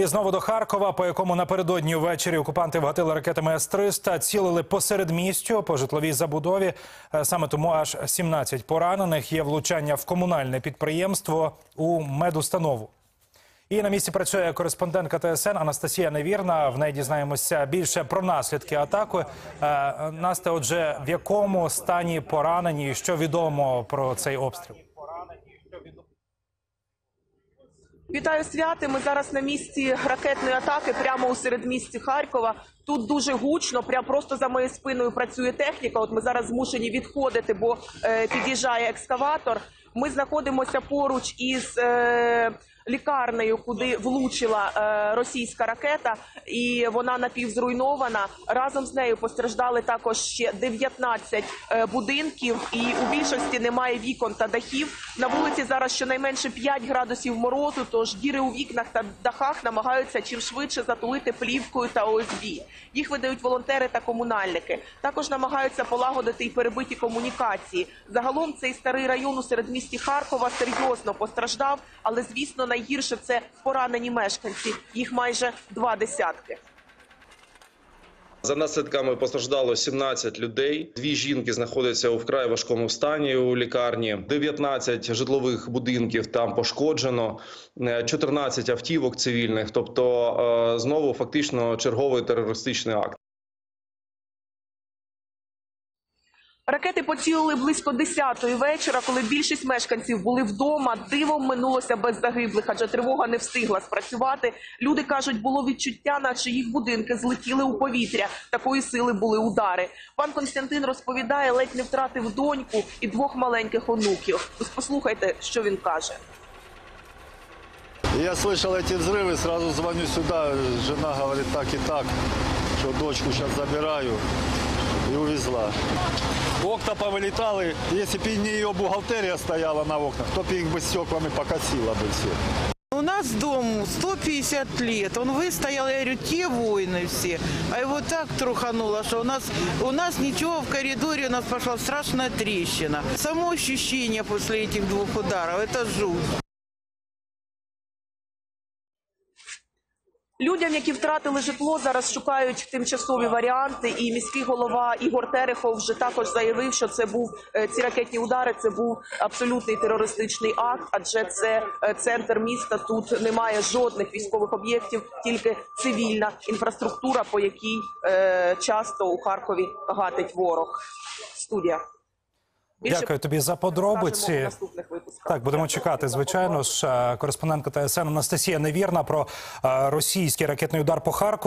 І знову до Харкова, по якому напередодні ввечері окупанти вгатили ракетами С-300, цілили посеред містю по житловій забудові. Е, Саме тому аж 17 поранених є влучання в комунальне підприємство у медустанову. І на місці працює кореспондентка ТСН Анастасія Невірна. В неї дізнаємося більше про наслідки атаки. Е, Насте, отже, в якому стані поранені, що відомо про цей обстріл? Вітаю святи. Ми зараз на місці ракетної атаки, прямо у середмісті Харкова. Тут дуже гучно, прямо просто за моєю спиною працює техніка. От ми зараз змушені відходити, бо е, під'їжджає екскаватор. Ми знаходимося поруч із е, лікарнею, куди влучила е, російська ракета, і вона напівзруйнована. Разом з нею постраждали також ще 19 е, будинків, і у більшості немає вікон та дахів. На вулиці зараз щонайменше 5 градусів морозу, тож діри у вікнах та дахах намагаються чим швидше затулити плівкою та ОСБ. Їх видають волонтери та комунальники. Також намагаються полагодити і перебиті комунікації. Загалом цей старий район у середмісті Харкова серйозно постраждав, але звісно найгірше це поранені мешканці. Їх майже два десятки. За наслідками постраждало 17 людей. Дві жінки знаходяться у вкрай важкому стані у лікарні. 19 житлових будинків там пошкоджено, е, 14 автівок цивільних. Тобто, е, знову фактично черговий терористичний акт. Ракети поцілили близько 10-ї вечора, коли більшість мешканців були вдома. Дивом минулося без загиблих, адже тривога не встигла спрацювати. Люди кажуть, було відчуття, наче їх будинки злетіли у повітря. Такої сили були удари. Пан Константин розповідає, ледь не втратив доньку і двох маленьких онуків. Ось послухайте, що він каже. Я слышал эти взрывы, сразу звоню сюда. Жена говорит так и так, что дочку сейчас забираю. И увезла. Окна повылетали. Если бы не ее бухгалтерия стояла на окнах, то бы их бы стеклами покосило бы все. У нас дому 150 лет. Он выстоял, я говорю, те воины все. А его так трухануло, что у нас, у нас ничего в коридоре, у нас пошла страшная трещина. Само ощущение после этих двух ударов, это жуть. Людям, які втратили житло, зараз шукають тимчасові варіанти. І міський голова Ігор Терехов вже також заявив, що це був е, ці ракетні удари. Це був абсолютний терористичний акт, адже це е, центр міста. Тут немає жодних військових об'єктів, тільки цивільна інфраструктура, по якій е, часто у Харкові гатить ворог. Студія. Більше Дякую тобі за подробиці. Так, будемо чекати. Звичайно ж, Е, кореспондентка ТСН Анастасія Невірна про е, російський ракетний удар по Харкову.